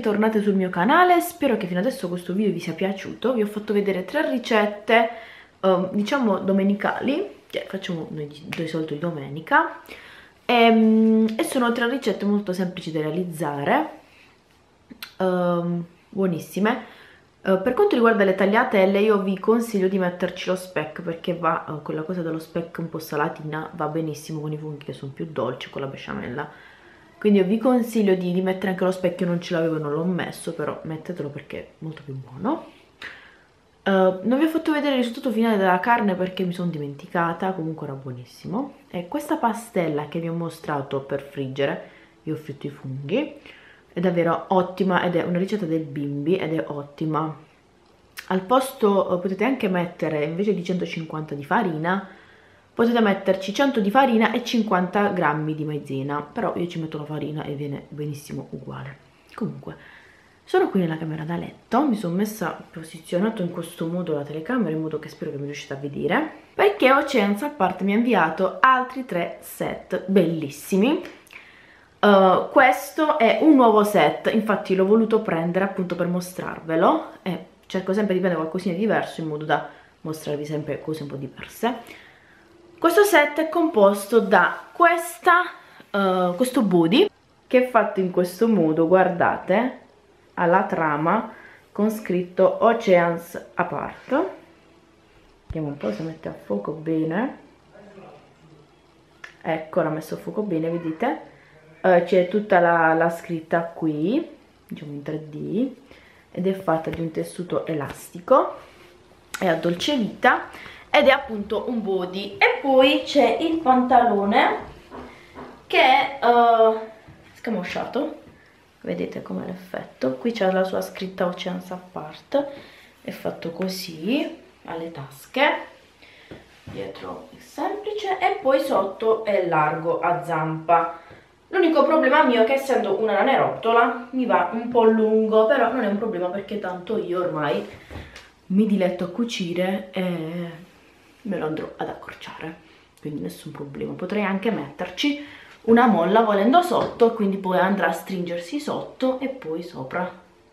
ritornate sul mio canale, spero che fino adesso questo video vi sia piaciuto, vi ho fatto vedere tre ricette, uh, diciamo domenicali, che facciamo noi di solito di domenica, e, ehm, e, sono tre ricette molto semplici da realizzare, uh, buonissime. Uh, per quanto riguarda le tagliatelle io vi consiglio di metterci lo speck perché va, uh, quella cosa dello speck un po' salatina va benissimo con i funghi che sono più dolci con la besciamella quindi io vi consiglio di, di mettere anche lo specchio non ce l'avevo non l'ho messo però mettetelo perché è molto più buono. Uh, non vi ho fatto vedere il risultato finale della carne perché mi sono dimenticata comunque era buonissimo. E questa pastella che vi ho mostrato per friggere io ho fritto i funghi è davvero ottima ed è una ricetta del bimbi ed è ottima. Al posto uh, potete anche mettere invece di 150 di farina potete metterci 100 di farina e 50 grammi di maizena però io ci metto la farina e viene benissimo uguale. Comunque sono qui nella camera da letto mi sono messa posizionato in questo modo la telecamera in modo che spero che mi riuscite a vedere perché Oceans a parte mi ha inviato altri tre set bellissimi. Uh, questo è un nuovo set infatti l'ho voluto prendere appunto per mostrarvelo e cerco sempre di prendere qualcosina di diverso in modo da mostrarvi sempre cose un po' diverse questo set è composto da questa, uh, questo body che è fatto in questo modo, guardate, alla trama con scritto Oceans Apart. Vediamo un po' se mette a fuoco bene. Ecco, l'ha messo a fuoco bene, vedete? Uh, C'è tutta la, la scritta qui, diciamo in 3D, ed è fatta di un tessuto elastico, è a dolce vita ed è appunto un body. E poi c'è il pantalone che è uh, scamosciato vedete com'è l'effetto? Qui c'è la sua scritta Oceans Apart. È fatto così alle tasche dietro è semplice e poi sotto è largo a zampa. L'unico problema mio è che essendo una nanerottola mi va un po' lungo però non è un problema perché tanto io ormai mi diletto a cucire e me lo andrò ad accorciare. Quindi nessun problema. Potrei anche metterci una molla volendo sotto quindi poi andrà a stringersi sotto e poi sopra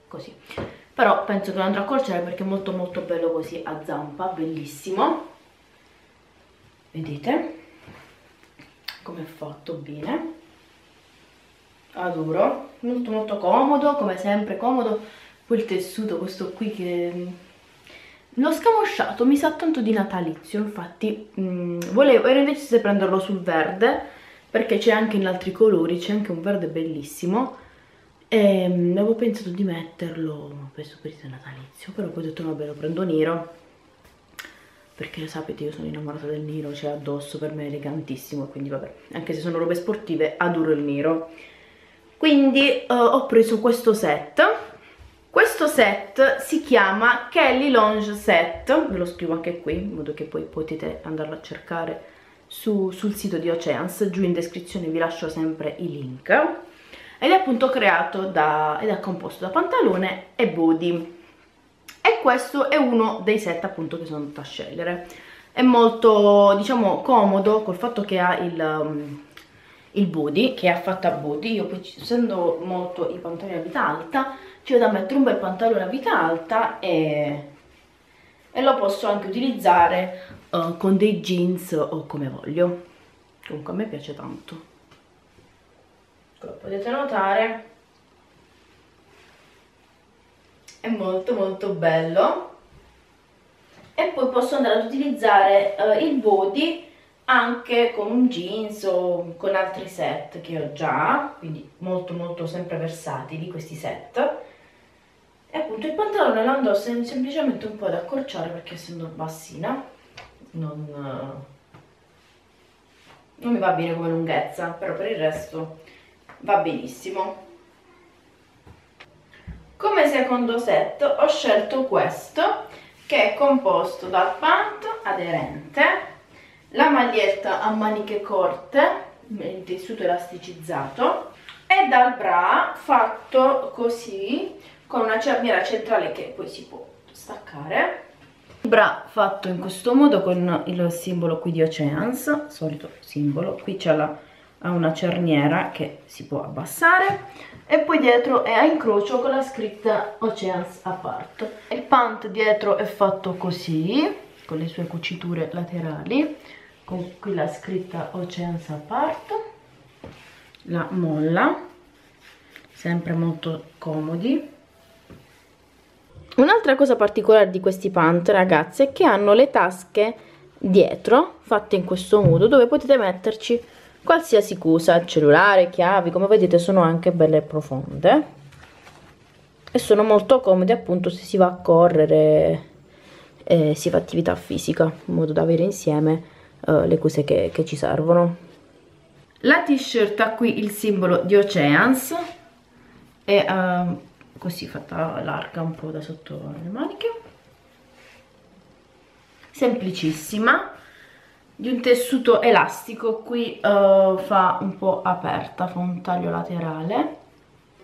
così. Però penso che lo andrò a accorciare perché è molto molto bello così a zampa bellissimo. Vedete? Come è fatto bene. Adoro. Molto molto comodo come sempre comodo. Quel tessuto questo qui che L'ho scamosciato, mi sa tanto di natalizio, infatti mh, mm, volevo, ero indecisa se prenderlo sul verde, perché c'è anche in altri colori, c'è anche un verde bellissimo, e mh, avevo pensato di metterlo per il natalizio, però poi ho detto vabbè lo prendo nero, perché sapete io sono innamorata del nero, cioè addosso per me è elegantissimo, quindi vabbè, anche se sono robe sportive adoro il nero. Quindi uh, ho preso questo set, questo set si chiama Kelly Longe Set, ve lo scrivo anche qui in modo che poi potete andarlo a cercare su, sul sito di Oceans, giù in descrizione vi lascio sempre i link. Ed è appunto creato da, ed è composto da pantalone e body. E questo è uno dei set appunto che sono andata a scegliere. È molto diciamo comodo col fatto che ha il, um, il body che è affatto a body io poi essendo molto i pantaloni a vita alta ci vado a mettere un bel pantalone a vita alta e, e lo posso anche utilizzare uh, con dei jeans o come voglio. Comunque a me piace tanto. Come potete notare è molto molto bello. E poi posso andare ad utilizzare uh, il body anche con un jeans o con altri set che ho già quindi molto molto sempre versatili questi set. E appunto il pantalone lo andò sem semplicemente un po' ad accorciare perché essendo bassina non, non mi va bene come lunghezza però per il resto va benissimo. Come secondo set ho scelto questo che è composto dal pant aderente la maglietta a maniche corte il tessuto elasticizzato e dal bra fatto così con una cerniera centrale che poi si può staccare. Bra fatto in questo modo con il simbolo qui di Oceans solito simbolo. Qui c'è una cerniera che si può abbassare. E poi dietro è a incrocio con la scritta Oceans Apart. Il pant dietro è fatto così, con le sue cuciture laterali, con qui la scritta Oceans Apart, la molla, sempre molto comodi. Un'altra cosa particolare di questi pant, ragazzi, è che hanno le tasche dietro, fatte in questo modo, dove potete metterci qualsiasi cosa, cellulare, chiavi, come vedete sono anche belle profonde e sono molto comode appunto se si va a correre e si fa attività fisica, in modo da avere insieme uh, le cose che, che ci servono. La t-shirt ha qui il simbolo di Oceans. E uh, così fatta larga un po' da sotto le maniche. Semplicissima. Di un tessuto elastico. Qui uh, fa un po' aperta fa un taglio laterale.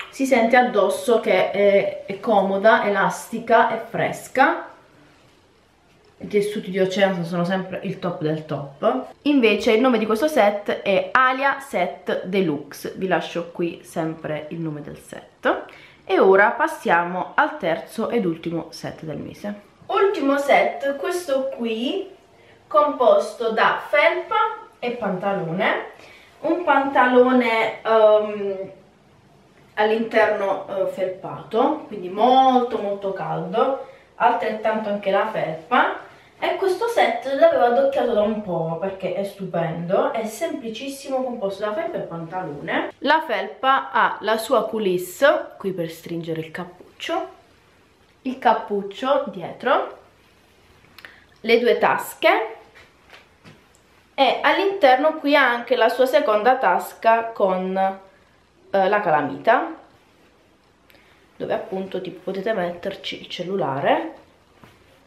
Si sente addosso che è, è comoda, elastica e fresca i tessuti di Oceano sono sempre il top del top. Invece il nome di questo set è Alia Set Deluxe. Vi lascio qui sempre il nome del set. E ora passiamo al terzo ed ultimo set del mese. Ultimo set questo qui composto da felpa e pantalone. Un pantalone um, all'interno uh, felpato quindi molto molto caldo altrettanto anche la felpa e questo set l'avevo adocchiato da un po' perché è stupendo è semplicissimo composto da felpa e pantalone. La felpa ha la sua coulisse qui per stringere il cappuccio il cappuccio dietro le due tasche e all'interno qui ha anche la sua seconda tasca con eh, la calamita dove appunto tipo potete metterci il cellulare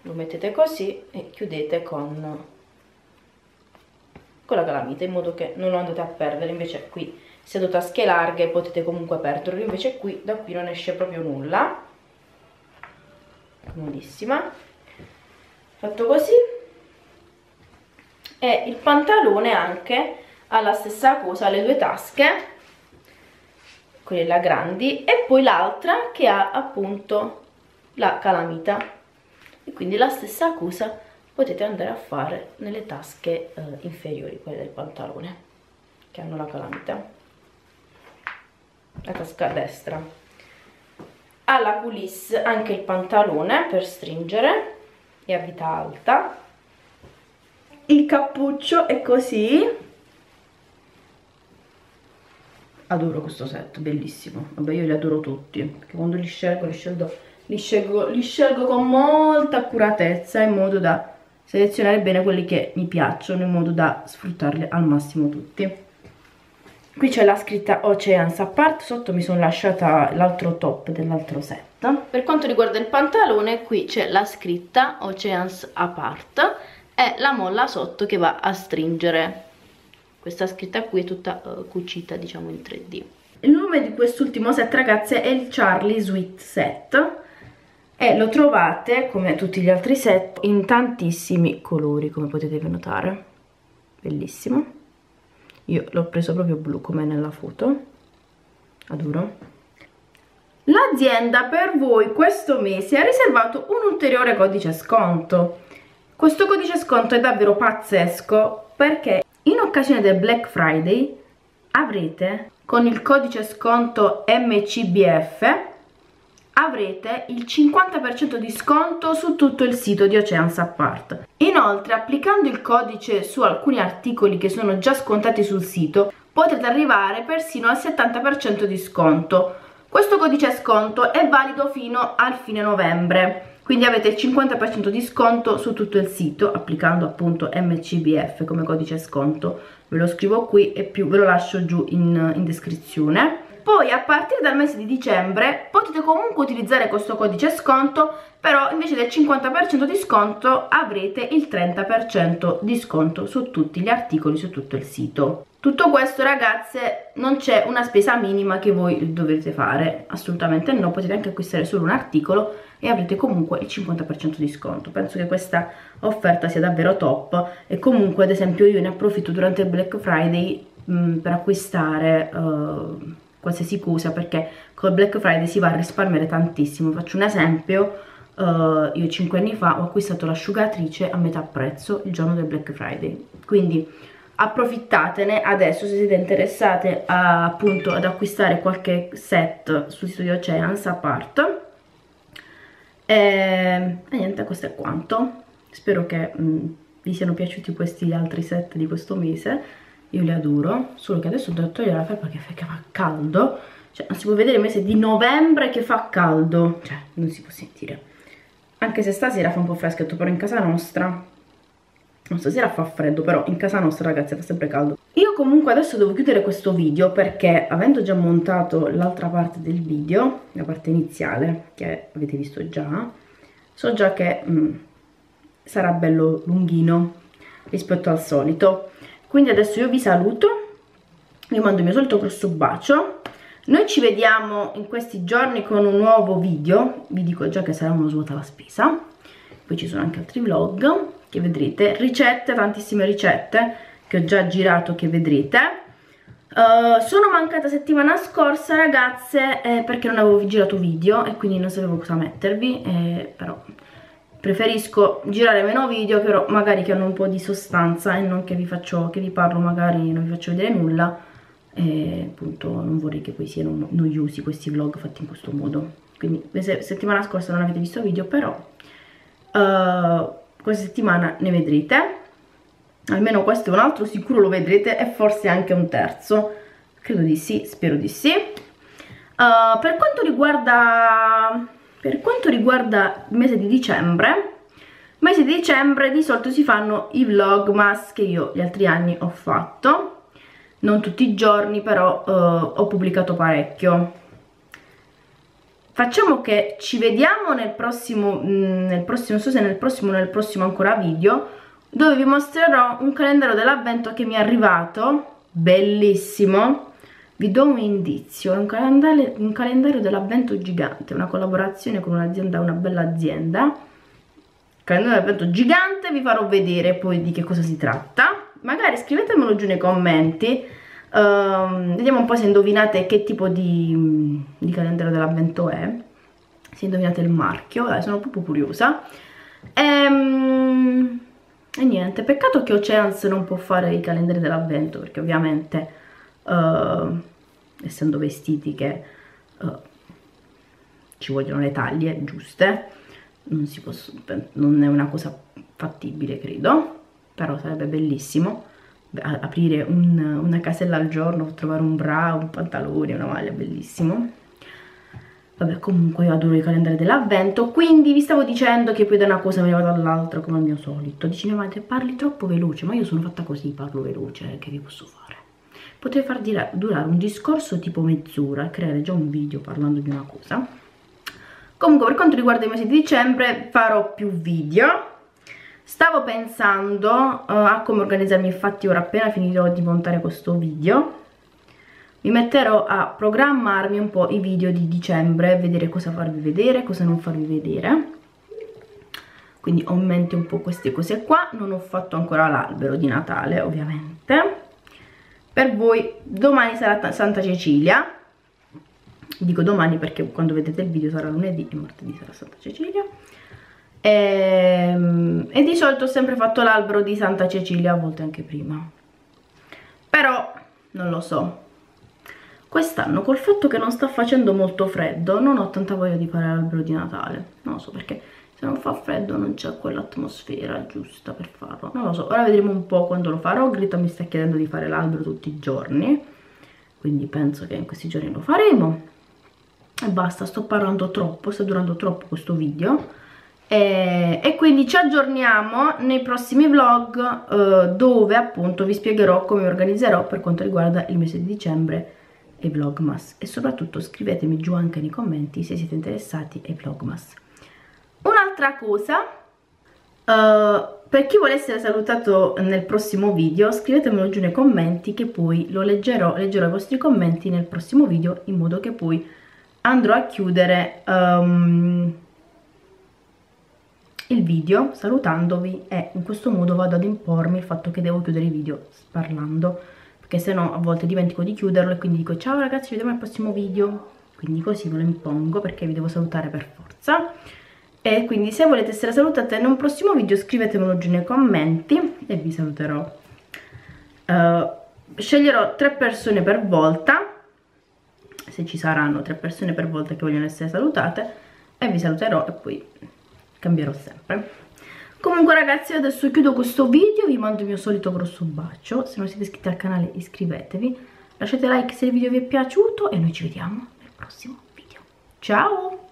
lo mettete così e chiudete con, con la calamita in modo che non lo andate a perdere. Invece qui essendo tasche larghe potete comunque perderlo. Invece qui da qui non esce proprio nulla. Comodissima fatto così. E il pantalone anche ha la stessa cosa, le due tasche quella grandi e poi l'altra che ha appunto la calamita e quindi la stessa cosa potete andare a fare nelle tasche eh, inferiori, quelle del pantalone che hanno la calamita. La tasca destra. Ha la anche il pantalone per stringere e a vita alta. Il cappuccio è così. Adoro questo set, bellissimo. Vabbè io li adoro tutti perché quando li scelgo li scelgo, li scelgo, li scelgo con molta accuratezza in modo da selezionare bene quelli che mi piacciono in modo da sfruttarli al massimo tutti. Qui c'è la scritta Oceans Apart sotto mi sono lasciata l'altro top dell'altro set. Per quanto riguarda il pantalone qui c'è la scritta Oceans Apart è la molla sotto che va a stringere. Questa scritta qui è tutta uh, cucita diciamo in 3D il nome di quest'ultimo set ragazze è il Charlie Sweet Set e lo trovate come tutti gli altri set in tantissimi colori come potete notare. Bellissimo. Io l'ho preso proprio blu come nella foto. Adoro. L'azienda per voi questo mese ha riservato un ulteriore codice sconto. Questo codice sconto è davvero pazzesco perché in occasione del Black Friday avrete con il codice sconto MCBF avrete il 50% di sconto su tutto il sito di Oceans Apart. Inoltre, applicando il codice su alcuni articoli che sono già scontati sul sito, potrete arrivare persino al 70% di sconto. Questo codice sconto è valido fino al fine novembre quindi avete il 50% di sconto su tutto il sito applicando appunto MCBF come codice sconto ve lo scrivo qui e più ve lo lascio giù in, in descrizione poi a partire dal mese di dicembre potete comunque utilizzare questo codice sconto però invece del 50% di sconto avrete il 30% di sconto su tutti gli articoli su tutto il sito. Tutto questo ragazze non c'è una spesa minima che voi dovete fare assolutamente no. Potete anche acquistare solo un articolo e avrete comunque il 50% di sconto. Penso che questa offerta sia davvero top e comunque ad esempio io ne approfitto durante il Black Friday mh, per acquistare uh, qualsiasi cosa perché col Black Friday si va a risparmiare tantissimo. Faccio un esempio uh, io 5 anni fa ho acquistato l'asciugatrice a metà prezzo il giorno del Black Friday. Quindi approfittatene adesso se siete interessate a, appunto ad acquistare qualche set sul sito di Oceans a part e, e niente questo è quanto. Spero che mh, vi siano piaciuti questi altri set di questo mese io li adoro solo che adesso devo togliere la felpa perché fa caldo. Cioè non si può vedere il mese di novembre che fa caldo. Cioè non si può sentire. Anche se stasera fa un po' freschetto però in casa nostra stasera fa freddo però in casa nostra ragazzi fa sempre caldo. Io comunque adesso devo chiudere questo video perché avendo già montato l'altra parte del video la parte iniziale che avete visto già so già che mh, mm, sarà bello lunghino rispetto al solito quindi adesso io vi saluto vi mando il mio solito grosso bacio. Noi ci vediamo in questi giorni con un nuovo video. Vi dico già che sarà uno svuota la spesa. Poi ci sono anche altri vlog che vedrete. Ricette, tantissime ricette che ho già girato che vedrete. Uh, sono mancata settimana scorsa ragazze eh, perché non avevo girato video e quindi non sapevo cosa mettervi eh, però preferisco girare meno video però magari che hanno un po' di sostanza e non che vi faccio che vi parlo magari non vi faccio vedere nulla. E appunto non vorrei che poi siano noiosi questi vlog fatti in questo modo. Quindi se settimana scorsa non avete visto video però uh, questa settimana ne vedrete. Almeno questo è un altro sicuro lo vedrete e forse anche un terzo. Credo di sì, spero di sì. Uh, per quanto riguarda per quanto riguarda il mese di dicembre, mese di dicembre di solito si fanno i vlogmas che io gli altri anni ho fatto, non tutti i giorni però uh, ho pubblicato parecchio. Facciamo che ci vediamo nel prossimo, mm, nel prossimo, non so se nel prossimo o nel prossimo ancora video, dove vi mostrerò un calendario dell'avvento che mi è arrivato, bellissimo, vi do un indizio, è un calendario, un calendario dell'avvento gigante, una collaborazione con un'azienda, una bella azienda. Calendario dell'avvento gigante, vi farò vedere poi di che cosa si tratta. Magari scrivetemelo giù nei commenti, uh, vediamo un po' se indovinate che tipo di, di calendario dell'avvento è. Se indovinate il marchio, dai, sono proprio curiosa. E, um, e niente, peccato che Oceans non può fare i calendari dell'avvento, perché ovviamente uh, essendo vestiti che uh, ci vogliono le taglie giuste non, si posso, non è una cosa fattibile credo però sarebbe bellissimo aprire un, una casella al giorno trovare un bra, un pantalone, una maglia bellissimo. Vabbè comunque io adoro i calendari dell'avvento quindi vi stavo dicendo che poi da una cosa me ne vado all'altra come al mio solito. Dici mia madre parli troppo veloce ma io sono fatta così parlo veloce che vi posso fare potrei far durare un discorso tipo mezz'ora creare già un video parlando di una cosa. Comunque per quanto riguarda i mesi di dicembre farò più video. Stavo pensando uh, a come organizzarmi infatti ora appena finirò di montare questo video. Mi metterò a programmarmi un po' i video di dicembre vedere cosa farvi vedere, cosa non farvi vedere. Quindi ho in mente un po' queste cose qua. Non ho fatto ancora l'albero di Natale ovviamente per voi domani sarà Santa Cecilia. Dico domani perché quando vedete il video sarà lunedì e martedì sarà Santa Cecilia. E, ehm, e di solito ho sempre fatto l'albero di Santa Cecilia a volte anche prima. Però non lo so. Quest'anno col fatto che non sta facendo molto freddo non ho tanta voglia di fare l'albero di Natale. Non lo so perché se non fa freddo non c'è quell'atmosfera giusta per farlo. Non lo so, ora vedremo un po' quando lo farò. Greta mi sta chiedendo di fare l'albero tutti i giorni quindi penso che in questi giorni lo faremo. E basta, sto parlando troppo sta durando troppo questo video. E, e quindi ci aggiorniamo nei prossimi vlog eh, dove appunto vi spiegherò come organizzerò per quanto riguarda il mese di dicembre e vlogmas. E soprattutto scrivetemi giù anche nei commenti se siete interessati ai vlogmas un'altra cosa uh, per chi vuole essere salutato nel prossimo video scrivetemelo giù nei commenti che poi lo leggerò, leggerò i vostri commenti nel prossimo video in modo che poi andrò a chiudere um, il video salutandovi e in questo modo vado ad impormi il fatto che devo chiudere i video parlando perché se no a volte dimentico di chiuderlo e quindi dico ciao ragazzi, ci vediamo al prossimo video. Quindi così ve lo impongo perché vi devo salutare per forza. E quindi se volete essere salutate in un prossimo video scrivetemelo giù nei commenti e vi saluterò. Uh, sceglierò tre persone per volta, se ci saranno tre persone per volta che vogliono essere salutate, e vi saluterò e poi cambierò sempre. Comunque ragazzi adesso chiudo questo video, vi mando il mio solito grosso bacio, se non siete iscritti al canale iscrivetevi, lasciate like se il video vi è piaciuto e noi ci vediamo nel prossimo video. Ciao!